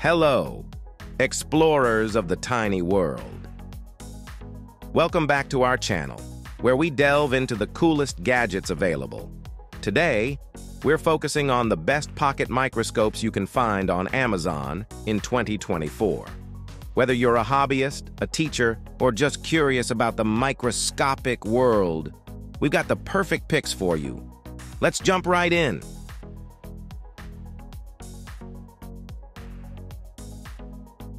Hello, explorers of the tiny world. Welcome back to our channel, where we delve into the coolest gadgets available. Today, we're focusing on the best pocket microscopes you can find on Amazon in 2024. Whether you're a hobbyist, a teacher, or just curious about the microscopic world, we've got the perfect picks for you. Let's jump right in.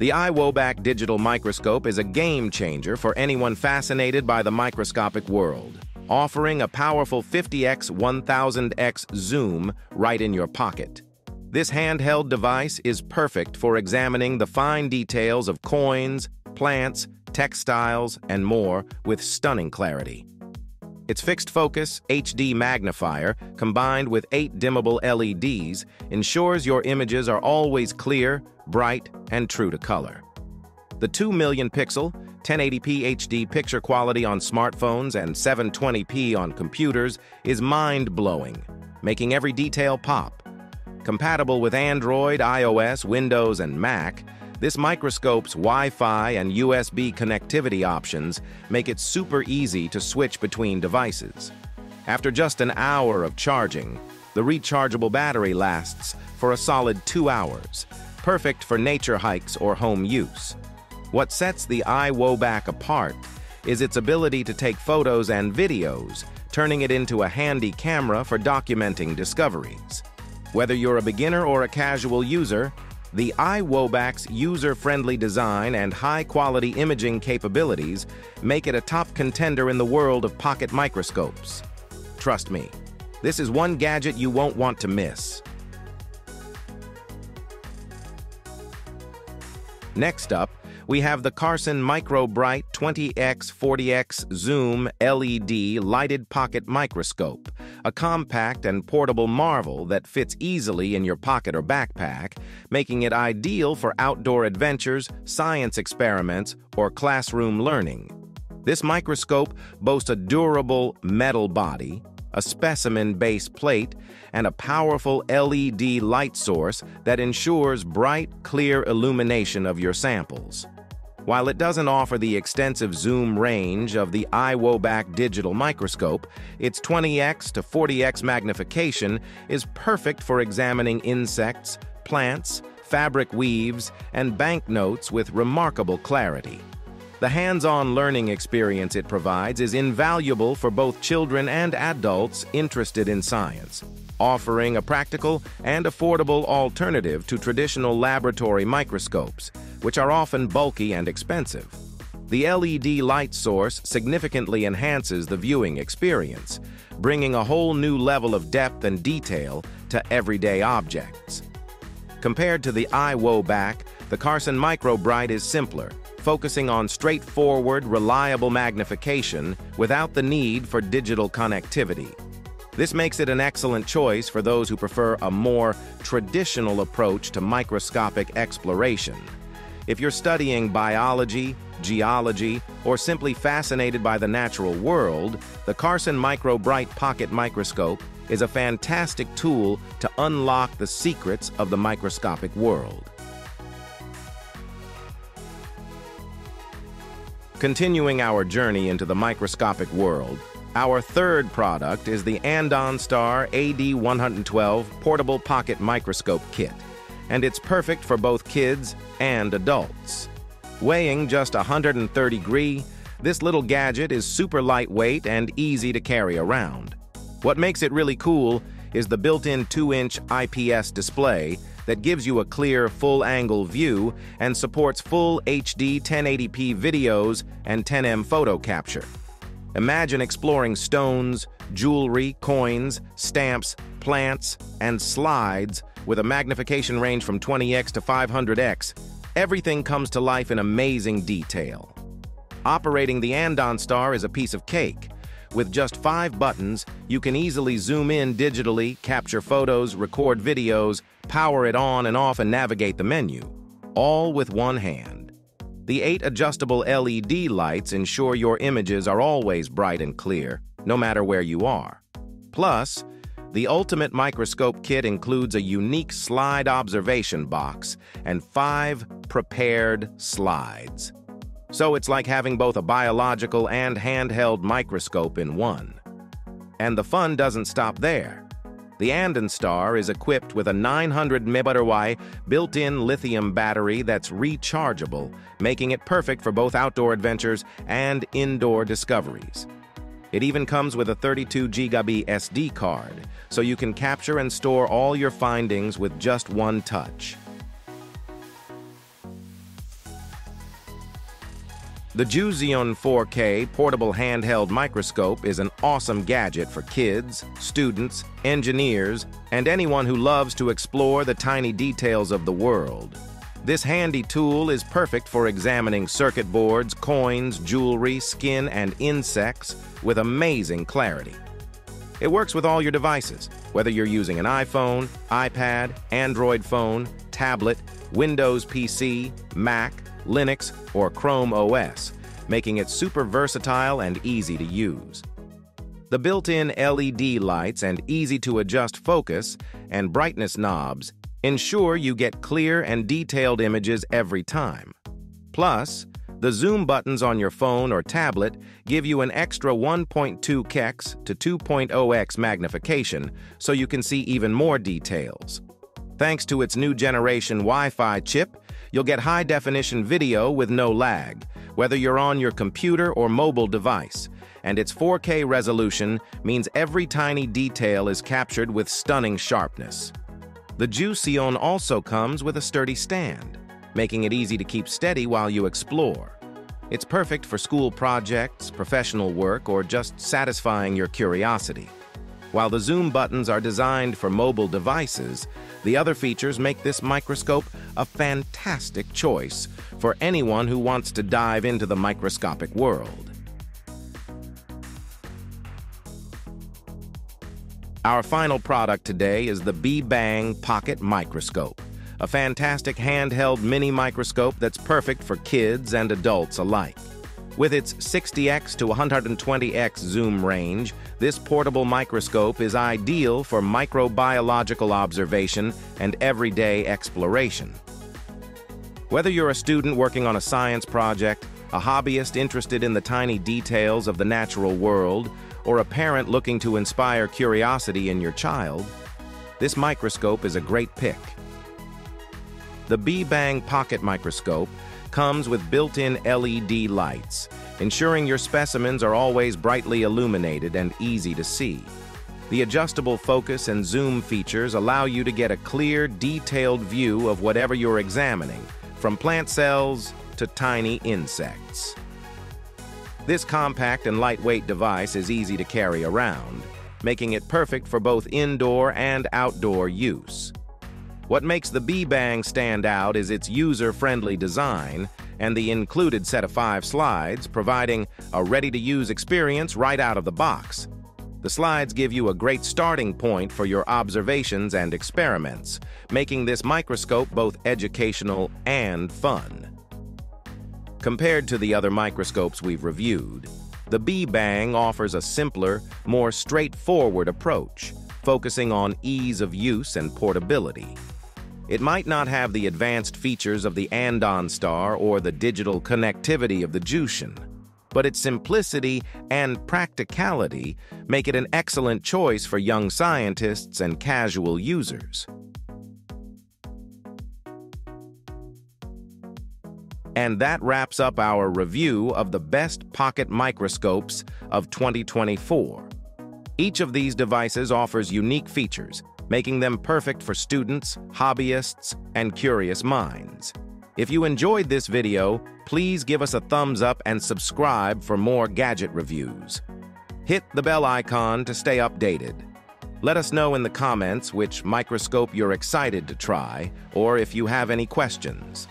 The IWOBAC digital microscope is a game changer for anyone fascinated by the microscopic world, offering a powerful 50x 1000x zoom right in your pocket. This handheld device is perfect for examining the fine details of coins, plants, textiles, and more with stunning clarity. Its fixed focus HD magnifier, combined with eight dimmable LEDs, ensures your images are always clear, bright, and true to color. The 2 million pixel, 1080p HD picture quality on smartphones and 720p on computers is mind-blowing, making every detail pop. Compatible with Android, iOS, Windows, and Mac, this microscope's Wi-Fi and USB connectivity options make it super easy to switch between devices. After just an hour of charging, the rechargeable battery lasts for a solid two hours, perfect for nature hikes or home use. What sets the IWOBAC apart is its ability to take photos and videos, turning it into a handy camera for documenting discoveries. Whether you're a beginner or a casual user, the IWOBAC's user-friendly design and high-quality imaging capabilities make it a top contender in the world of pocket microscopes. Trust me, this is one gadget you won't want to miss. Next up, we have the Carson MicroBrite 20x 40x Zoom LED lighted pocket microscope, a compact and portable marvel that fits easily in your pocket or backpack, making it ideal for outdoor adventures, science experiments, or classroom learning. This microscope boasts a durable metal body, a specimen base plate, and a powerful LED light source that ensures bright, clear illumination of your samples. While it doesn't offer the extensive zoom range of the IWOBAC digital microscope, its 20x to 40x magnification is perfect for examining insects, plants, fabric weaves, and banknotes with remarkable clarity. The hands-on learning experience it provides is invaluable for both children and adults interested in science, offering a practical and affordable alternative to traditional laboratory microscopes, which are often bulky and expensive. The LED light source significantly enhances the viewing experience, bringing a whole new level of depth and detail to everyday objects. Compared to the IWOBAC, the Carson MicroBrite is simpler, focusing on straightforward, reliable magnification without the need for digital connectivity. This makes it an excellent choice for those who prefer a more traditional approach to microscopic exploration. If you're studying biology, geology, or simply fascinated by the natural world, the Carson MicroBrite Pocket Microscope is a fantastic tool to unlock the secrets of the microscopic world. Continuing our journey into the microscopic world, our third product is the Andonstar AD112 Portable Pocket Microscope Kit, and it's perfect for both kids and adults. Weighing just 130 gr, this little gadget is super lightweight and easy to carry around. What makes it really cool is the built-in 2-inch IPS display that gives you a clear, full-angle view and supports full HD 1080p videos and 10M photo capture. Imagine exploring stones, jewelry, coins, stamps, plants, and slides with a magnification range from 20x to 500x. Everything comes to life in amazing detail. Operating the Andonstar is a piece of cake. With just five buttons, you can easily zoom in digitally, capture photos, record videos, power it on and off, and navigate the menu, all with one hand. The eight adjustable LED lights ensure your images are always bright and clear, no matter where you are. Plus, The Ultimate Microscope Kit includes a unique slide observation box and five prepared slides. So it's like having both a biological and handheld microscope in one. And the fun doesn't stop there. The Andonstar is equipped with a 900 mAh built-in lithium battery that's rechargeable, making it perfect for both outdoor adventures and indoor discoveries. It even comes with a 32 GB SD card, so you can capture and store all your findings with just one touch. The Jiusion 4K portable handheld microscope is an awesome gadget for kids, students, engineers, and anyone who loves to explore the tiny details of the world. This handy tool is perfect for examining circuit boards, coins, jewelry, skin, and insects with amazing clarity. It works with all your devices, whether you're using an iPhone, iPad, Android phone, tablet, Windows PC, Mac, Linux, or Chrome OS, making it super versatile and easy to use. The built-in LED lights and easy-to-adjust focus and brightness knobs ensure you get clear and detailed images every time. Plus, the zoom buttons on your phone or tablet give you an extra 1.2x to 2.0x magnification so you can see even more details. Thanks to its new generation Wi-Fi chip, You'll get high-definition video with no lag, whether you're on your computer or mobile device, and its 4K resolution means every tiny detail is captured with stunning sharpness. The Jiusion also comes with a sturdy stand, making it easy to keep steady while you explore. It's perfect for school projects, professional work, or just satisfying your curiosity. While the zoom buttons are designed for mobile devices, the other features make this microscope a fantastic choice for anyone who wants to dive into the microscopic world. Our final product today is the BEBANG Pocket Microscope, a fantastic handheld mini microscope that's perfect for kids and adults alike. With its 60x to 120x zoom range, this portable microscope is ideal for microbiological observation and everyday exploration. Whether you're a student working on a science project, a hobbyist interested in the tiny details of the natural world, or a parent looking to inspire curiosity in your child, this microscope is a great pick. The BEBANG Pocket Microscope comes with built-in LED lights, ensuring your specimens are always brightly illuminated and easy to see. The adjustable focus and zoom features allow you to get a clear, detailed view of whatever you're examining, from plant cells to tiny insects. This compact and lightweight device is easy to carry around, making it perfect for both indoor and outdoor use. What makes the BEBANG stand out is its user-friendly design and the included set of five slides, providing a ready-to-use experience right out of the box. The slides give you a great starting point for your observations and experiments, making this microscope both educational and fun. Compared to the other microscopes we've reviewed, the BEBANG offers a simpler, more straightforward approach, focusing on ease of use and portability. It might not have the advanced features of the Andonstar or the digital connectivity of the Jiusion, but its simplicity and practicality make it an excellent choice for young scientists and casual users. And that wraps up our review of the best pocket microscopes of 2024. Each of these devices offers unique features, making them perfect for students, hobbyists, and curious minds. If you enjoyed this video, please give us a thumbs up and subscribe for more gadget reviews. Hit the bell icon to stay updated. Let us know in the comments which microscope you're excited to try, or if you have any questions.